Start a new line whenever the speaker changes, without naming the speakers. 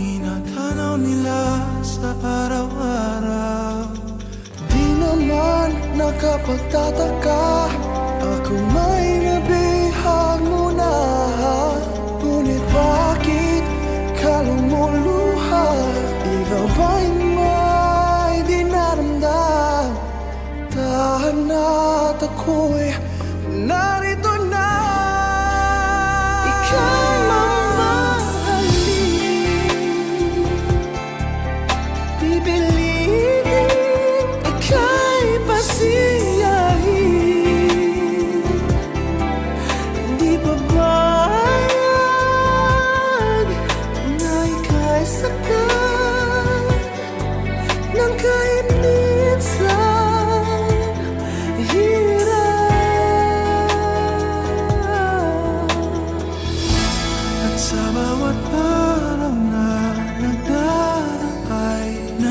Tinatanaw nila sa araw-araw
Di naman nakapagtataka Ako may nabihag mo na Ngunit bakit ka lumuluha? Ikaw ba'y may dinaramdam? Tahan at ako'y Bibiliin ika'y pasiyahin. Di
ba At sa bawat araw na nagdarapay na